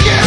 again.